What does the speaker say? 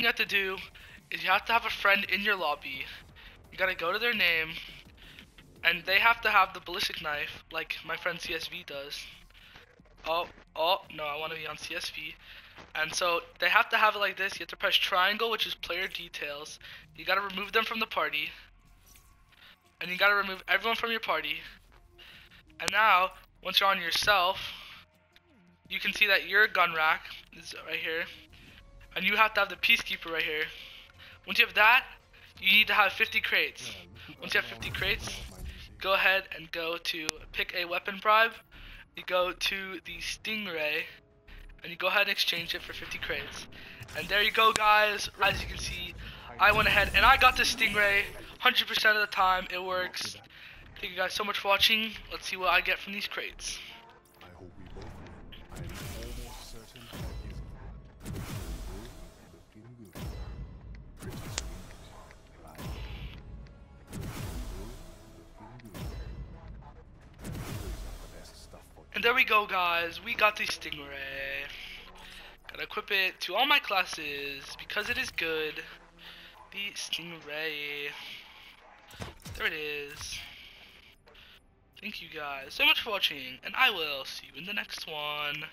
thing you have to do is you have to have a friend in your lobby. You gotta go to their name, and they have to have the ballistic knife, like my friend CSV does. Oh, oh, no, I want to be on CSV. And so they have to have it like this. You have to press triangle, which is player details. You gotta remove them from the party. And you gotta remove everyone from your party. And now, once you're on yourself, you can see that your gun rack is right here. And you have to have the peacekeeper right here. Once you have that, you need to have 50 crates. Once you have 50 crates, go ahead and go to pick a weapon bribe. You go to the Stingray, and you go ahead and exchange it for 50 crates. And there you go, guys. As you can see, I went ahead and I got the Stingray 100% of the time. It works. Thank you guys so much for watching. Let's see what I get from these crates. And there we go, guys. We got the Stingray. Gotta equip it to all my classes because it is good. The Stingray. There it is. Thank you guys so much for watching, and I will see you in the next one.